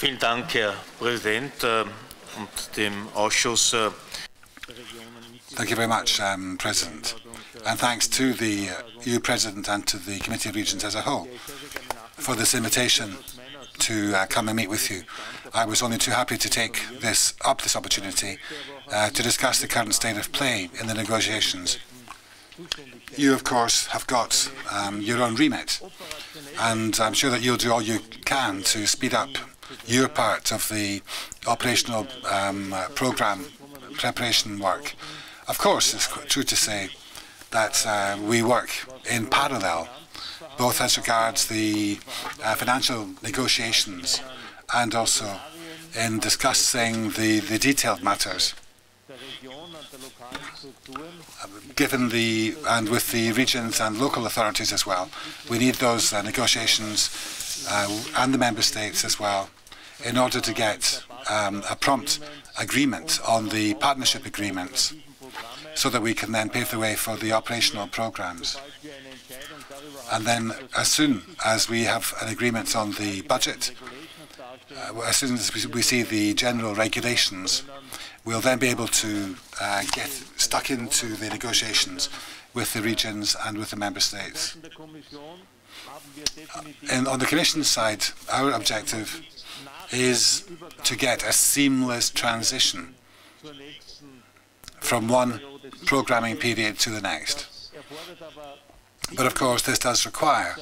Vielen Dank, Herr Präsident, äh, und dem Ausschuss. Äh, Thank you very much, um, President. And thanks to the uh, EU President and to the Committee of Regions as a whole for this invitation to uh, come and meet with you. I was only too happy to take this up this opportunity uh, to discuss the current state of play in the negotiations. You, of course, have got um, your own remit, and I'm sure that you'll do all you can to speed up your part of the operational um, program preparation work. Of course, it's true to say that uh, we work in parallel, both as regards the uh, financial negotiations and also in discussing the, the detailed matters. Given the and with the regions and local authorities as well, we need those uh, negotiations uh, and the member states as well in order to get um, a prompt agreement on the partnership agreements so that we can then pave the way for the operational programs. And then as soon as we have an agreement on the budget, uh, as soon as we see the general regulations, we'll then be able to uh, get stuck into the negotiations with the regions and with the member states. And on the Commission side, our objective is to get a seamless transition from one programming period to the next. But of course, this does require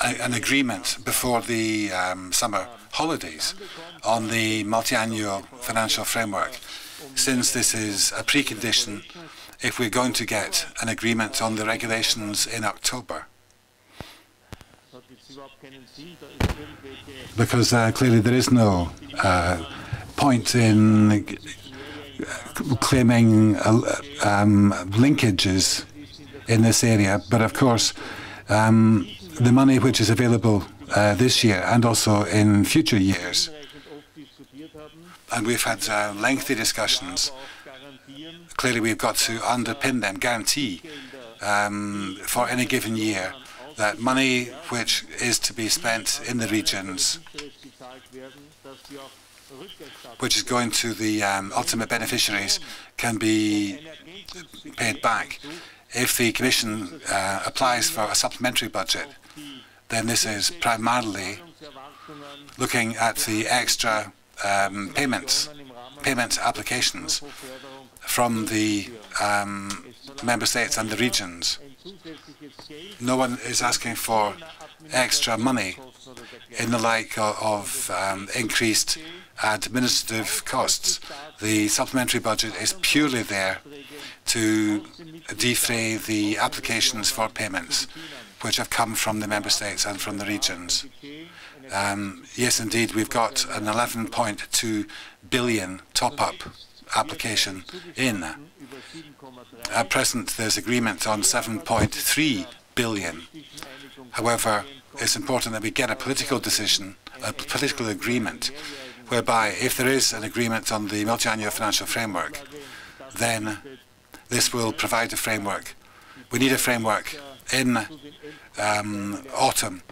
a, an agreement before the um, summer holidays on the multi-annual financial framework, since this is a precondition if we're going to get an agreement on the regulations in October. Because uh, clearly there is no uh, point in claiming uh, um, linkages in this area, but of course, um, the money which is available uh, this year and also in future years, and we've had uh, lengthy discussions. Clearly, we've got to underpin them, guarantee um, for any given year that money which is to be spent in the regions which is going to the um, ultimate beneficiaries can be paid back. If the Commission uh, applies for a supplementary budget, then this is primarily looking at the extra um, payments, payment applications from the um, member states and the regions. No one is asking for extra money in the like of, of um, increased administrative costs. The supplementary budget is purely there to defray the applications for payments which have come from the member states and from the regions. Um, yes, indeed, we've got an 11.2 billion top-up application in. At present, there's agreement on 7.3 billion. However, it's important that we get a political decision, a political agreement whereby if there is an agreement on the multi-annual financial framework, then this will provide a framework. We need a framework in um, autumn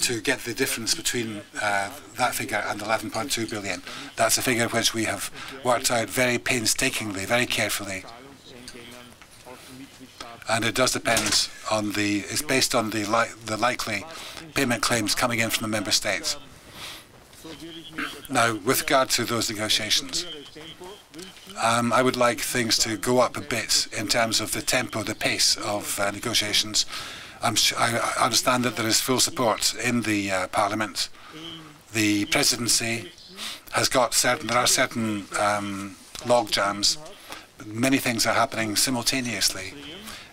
to get the difference between uh, that figure and 11.2 billion. That's a figure which we have worked out very painstakingly, very carefully. And it does depend on the, it's based on the, li the likely payment claims coming in from the member states. Now, with regard to those negotiations, um, I would like things to go up a bit in terms of the tempo, the pace of uh, negotiations. I understand that there is full support in the uh, Parliament. The presidency has got certain, there are certain um, log jams. Many things are happening simultaneously.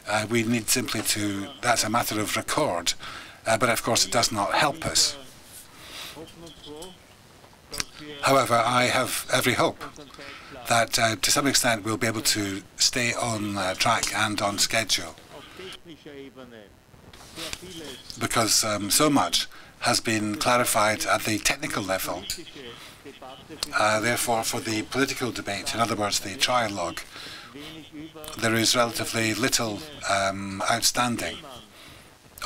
Uh, we need simply to, that's a matter of record, uh, but of course it does not help us. However, I have every hope that uh, to some extent we'll be able to stay on uh, track and on schedule because um, so much has been clarified at the technical level. Uh, therefore, for the political debate, in other words, the trialogue, there is relatively little um, outstanding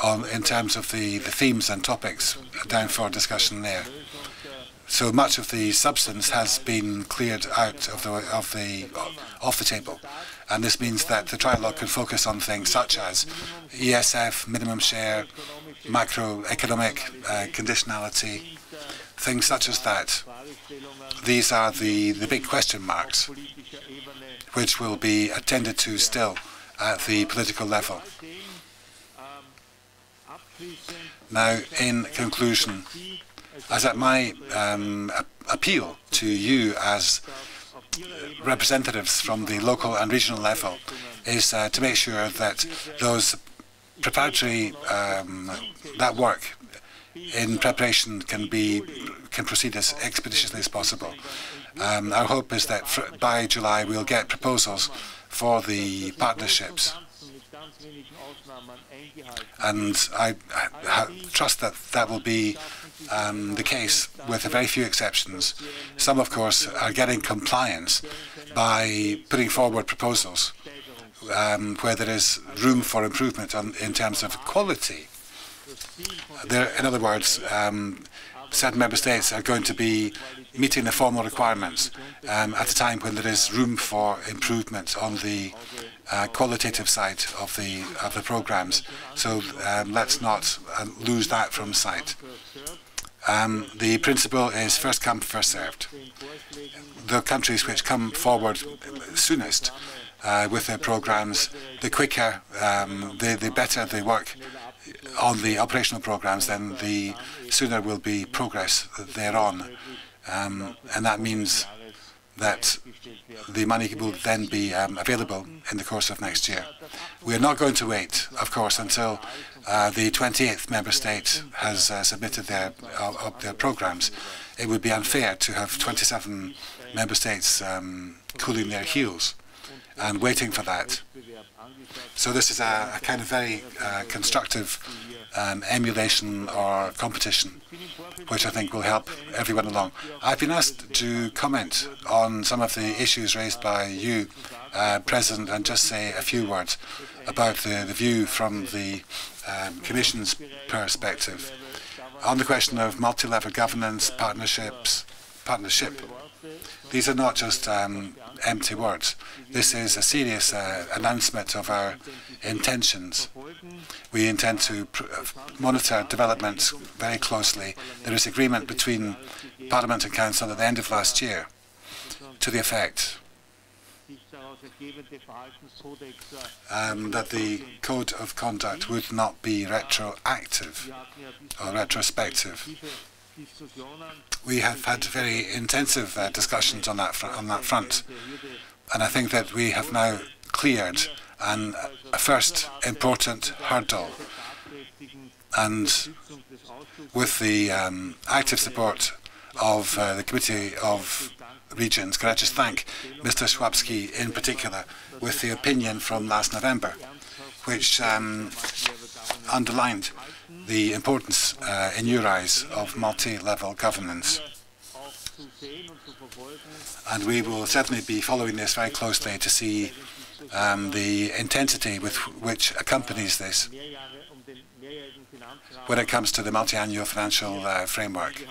on, in terms of the, the themes and topics down for discussion there. So much of the substance has been cleared out of the of the off the table, and this means that the trialogue can focus on things such as ESF, minimum share, macroeconomic uh, conditionality, things such as that. These are the, the big question marks which will be attended to still at the political level. Now, in conclusion, as at my um, appeal to you as representatives from the local and regional level is uh, to make sure that those preparatory um, that work in preparation can be can proceed as expeditiously as possible. Um, our hope is that by July we'll get proposals for the partnerships and I, I, trust that that will be um, the case with a very few exceptions. Some, of course, are getting compliance by putting forward proposals um, where there is room for improvement on, in terms of quality. There, in other words, um, certain member states are going to be meeting the formal requirements um, at a time when there is room for improvement on the uh, qualitative side of the of the programs. So um, let's not uh, lose that from sight. Um, the principle is first come, first served. The countries which come forward soonest uh, with their programs, the quicker, um, the, the better they work on the operational programs, then the sooner will be progress thereon. Um, and that means that the money will then be um, available in the course of next year. We are not going to wait, of course, until uh, the 28th member state has uh, submitted their, uh, their programs. It would be unfair to have 27 member states um, cooling their heels and waiting for that. So this is a, a kind of very uh, constructive um, emulation or competition, which I think will help everyone along. I've been asked to comment on some of the issues raised by you, uh, President, and just say a few words about the, the view from the um, Commission's perspective. On the question of multi-level governance, partnerships, partnership, these are not just um, empty words. This is a serious uh, announcement of our intentions. We intend to uh, monitor developments very closely. There is agreement between Parliament and Council at the end of last year to the effect um, that the code of conduct would not be retroactive or retrospective. We have had very intensive uh, discussions on that on that front, and I think that we have now cleared an, a first important hurdle. And with the um, active support of uh, the Committee of Regions, can I just thank Mr. Schwabski in particular with the opinion from last November, which um, underlined the importance uh, in your eyes of multi-level governance. And we will certainly be following this very closely to see um, the intensity with which accompanies this when it comes to the multi-annual financial uh, framework.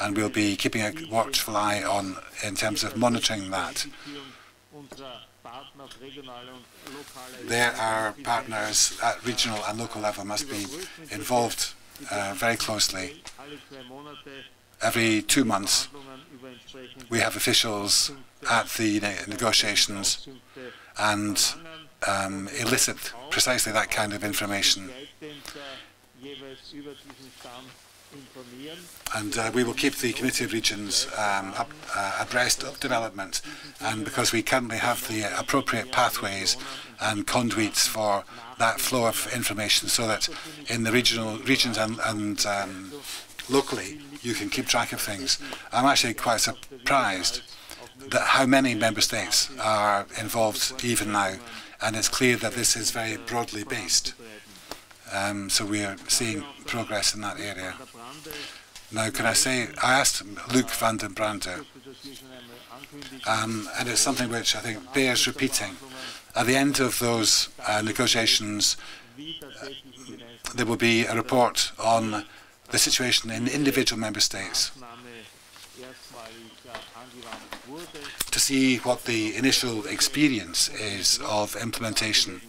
And we'll be keeping a watchful eye on in terms of monitoring that. There are partners at regional and local level must be involved uh, very closely. Every two months, we have officials at the negotiations and um, elicit precisely that kind of information. And uh, we will keep the Committee of Regions um, up, uh, abreast of development. And because we currently have the appropriate pathways and conduits for that flow of information so that in the regional regions and, and um, locally you can keep track of things. I'm actually quite surprised that how many member states are involved even now, and it's clear that this is very broadly based. Um, so we are seeing progress in that area. Now, can I say, I asked Luc van den Brande, um, and it's something which I think bears repeating. At the end of those uh, negotiations, uh, there will be a report on the situation in individual member states to see what the initial experience is of implementation.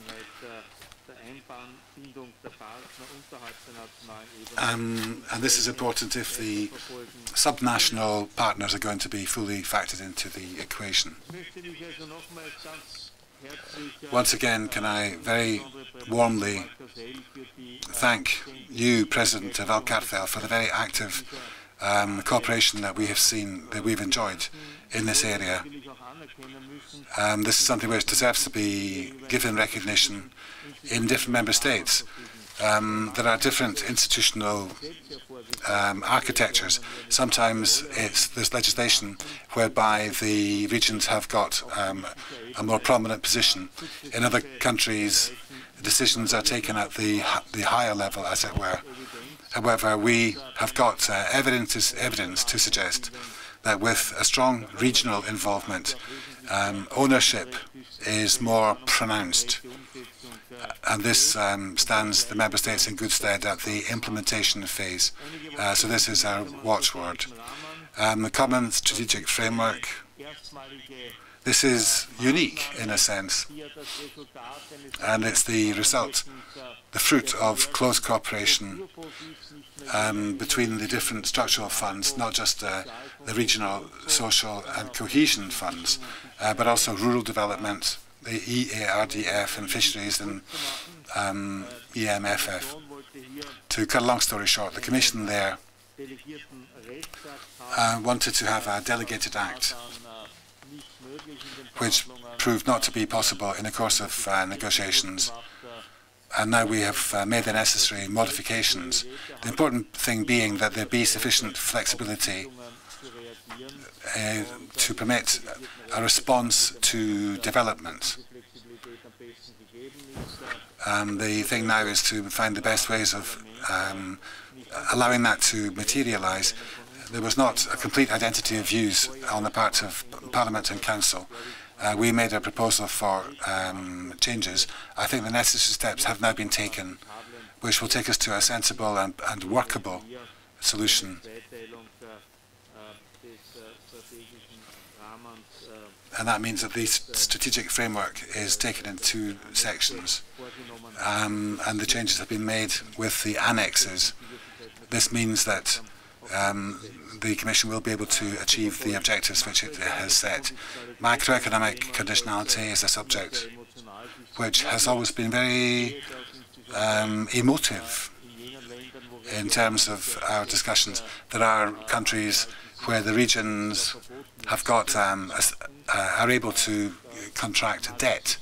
Um, and this is important if the subnational partners are going to be fully factored into the equation. Once again, can I very warmly thank you, President Valcárcel, for the very active um, cooperation that we have seen, that we've enjoyed in this area. Um, this is something which deserves to be given recognition in different member states. Um, there are different institutional um, architectures. Sometimes it's there's legislation whereby the regions have got um, a more prominent position. In other countries, decisions are taken at the the higher level, as it were. However, we have got uh, evidence evidence to suggest that with a strong regional involvement, um, ownership is more pronounced and this um, stands the member states in good stead at the implementation phase. Uh, so this is our watchword. Um, the common strategic framework, this is unique in a sense, and it's the result, the fruit of close cooperation um, between the different structural funds, not just uh, the regional, social and cohesion funds, uh, but also rural development, the EAFRD and fisheries and um, EMFF. To cut a long story short, the Commission there uh, wanted to have a delegated act, which proved not to be possible in the course of uh, negotiations. And now we have uh, made the necessary modifications. The important thing being that there be sufficient flexibility uh, to permit a response to development. Um, the thing now is to find the best ways of um, allowing that to materialise. There was not a complete identity of views on the part of Parliament and Council. Uh, we made a proposal for um, changes. I think the necessary steps have now been taken, which will take us to a sensible and, and workable solution and that means that the strategic framework is taken in two sections, um, and the changes have been made with the annexes. This means that um, the Commission will be able to achieve the objectives which it has set. Macroeconomic conditionality is a subject which has always been very um, emotive in terms of our discussions. There are countries where the regions have got um, uh, are able to contract debt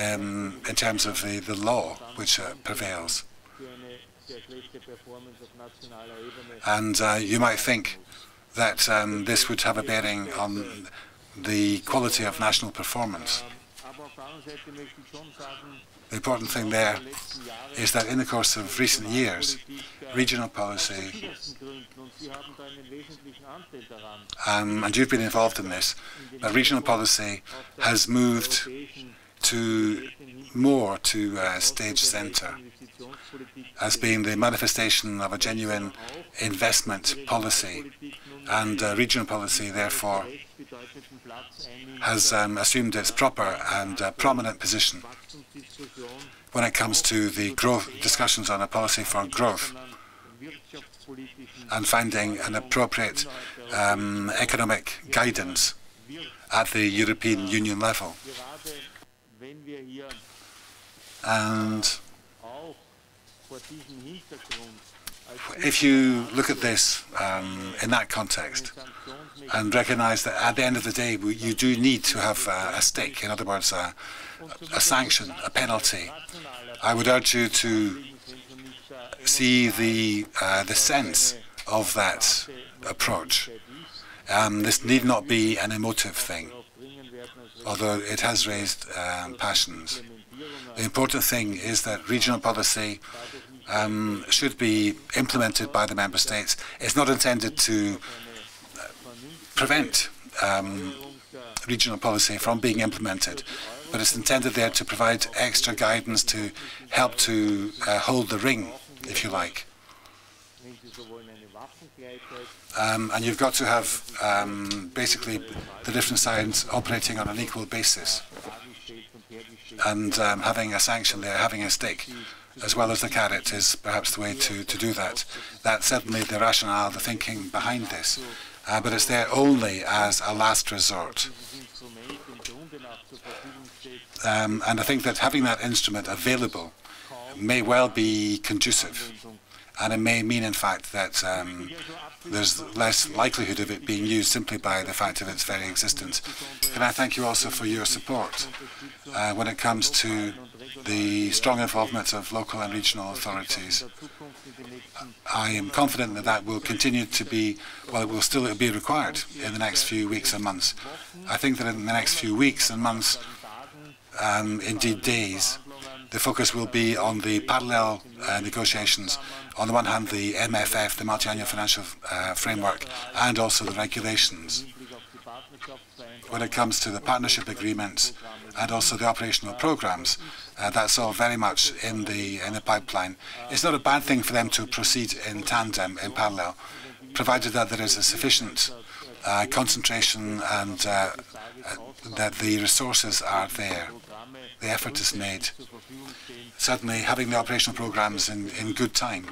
um, in terms of the, the law which uh, prevails. And uh, you might think that um, this would have a bearing on the quality of national performance. The important thing there is that in the course of recent years, regional policy, um, and you've been involved in this, but regional policy has moved to more to uh, stage centre as being the manifestation of a genuine investment policy. And uh, regional policy, therefore, has um, assumed its proper and uh, prominent position when it comes to the growth discussions on a policy for growth and finding an appropriate um, economic guidance at the European Union level. And if you look at this um, in that context and recognize that at the end of the day you do need to have a stake, in other words, a, a sanction, a penalty, I would urge you to see the, uh, the sense of that approach. Um, this need not be an emotive thing, although it has raised um, passions. The important thing is that regional policy um, should be implemented by the member states. It's not intended to prevent um, regional policy from being implemented, but it's intended there to provide extra guidance to help to uh, hold the ring, if you like. Um, and you've got to have um, basically the different sides operating on an equal basis. And um, having a sanction there, having a stick, as well as the carrot, is perhaps the way to, to do that. That's certainly the rationale, the thinking behind this. Uh, but it's there only as a last resort. Um, and I think that having that instrument available may well be conducive. And it may mean, in fact, that um, there's less likelihood of it being used simply by the fact of its very existence. Can I thank you also for your support uh, when it comes to the strong involvement of local and regional authorities. I am confident that that will continue to be, well, it will still be required in the next few weeks and months. I think that in the next few weeks and months, um, indeed days, the focus will be on the parallel uh, negotiations. On the one hand, the MFF, the Multi-Annual Financial uh, Framework, and also the regulations. When it comes to the partnership agreements and also the operational programs, uh, that's all very much in the in the pipeline. It's not a bad thing for them to proceed in tandem, in parallel, provided that there is a sufficient uh, concentration and uh, that the resources are there the effort is made. Certainly, having the operational programs in, in good time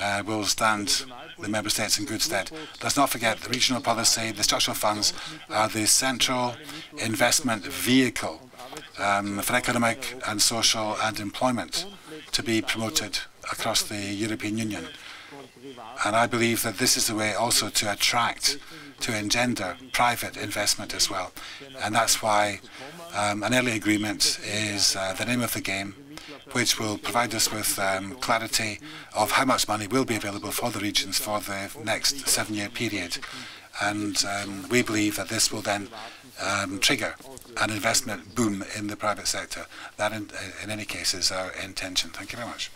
uh, will stand the member states in good stead. Let's not forget the regional policy, the structural funds are the central investment vehicle um, for economic and social and employment to be promoted across the European Union. And I believe that this is the way also to attract, to engender private investment as well. And that's why um, an early agreement is uh, the name of the game, which will provide us with um, clarity of how much money will be available for the regions for the next seven-year period. And um, we believe that this will then um, trigger an investment boom in the private sector. That, in, in any case, is our intention. Thank you very much.